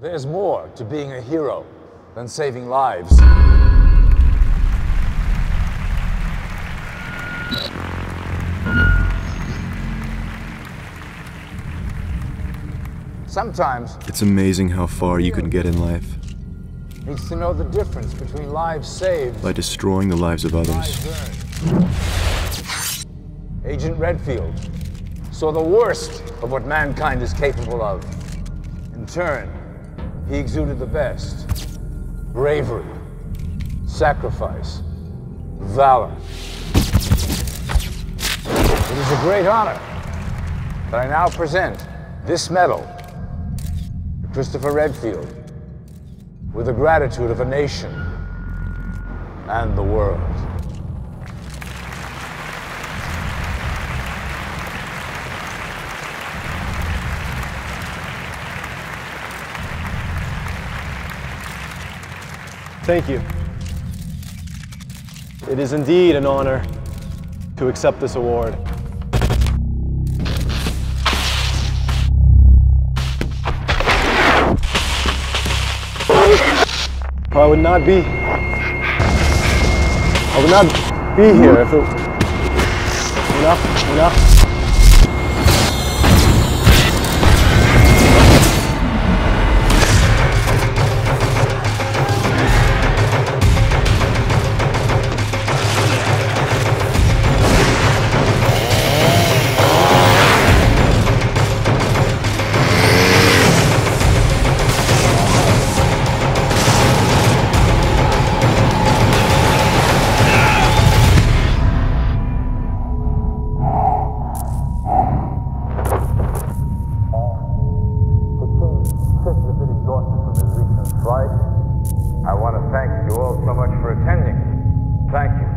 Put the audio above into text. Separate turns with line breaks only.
There's more to being a hero than saving lives. Sometimes
It's amazing how far you can get in life
needs to know the difference between lives saved
by destroying the lives of others.
Agent Redfield saw the worst of what mankind is capable of. In turn, he exuded the best bravery, sacrifice, valor. It is a great honor that I now present this medal to Christopher Redfield with the gratitude of a nation and the world.
Thank you. It is indeed an honor to accept this award. I would not be I would not be here if it enough enough
flight. I want to thank you all so much for attending. Thank you.